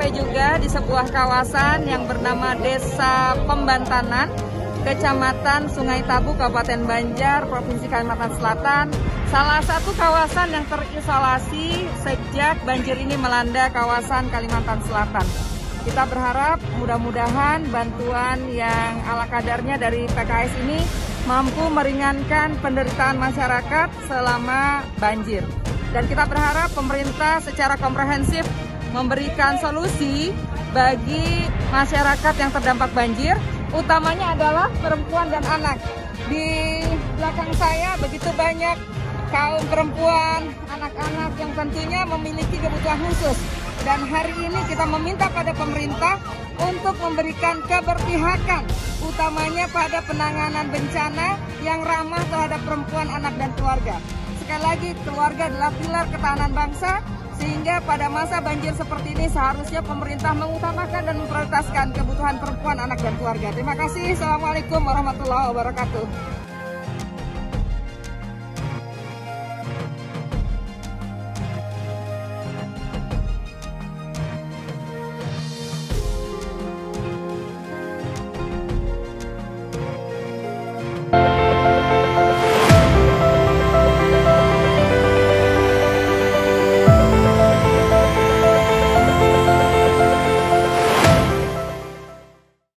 sampai juga di sebuah kawasan yang bernama Desa Pembantanan, Kecamatan Sungai Tabu, Kabupaten Banjar, Provinsi Kalimantan Selatan. Salah satu kawasan yang terisolasi sejak banjir ini melanda kawasan Kalimantan Selatan. Kita berharap mudah-mudahan bantuan yang ala kadarnya dari PKS ini mampu meringankan penderitaan masyarakat selama banjir. Dan kita berharap pemerintah secara komprehensif memberikan solusi bagi masyarakat yang terdampak banjir, utamanya adalah perempuan dan anak. Di belakang saya begitu banyak kaum perempuan, anak-anak yang tentunya memiliki kebutuhan khusus. Dan hari ini kita meminta pada pemerintah untuk memberikan keberpihakan, utamanya pada penanganan bencana yang ramah terhadap perempuan, anak, dan keluarga. Sekali lagi, keluarga adalah pilar ketahanan bangsa, sehingga pada masa banjir seperti ini seharusnya pemerintah mengutamakan dan memprioritaskan kebutuhan perempuan, anak, dan keluarga. Terima kasih. Assalamualaikum warahmatullahi wabarakatuh.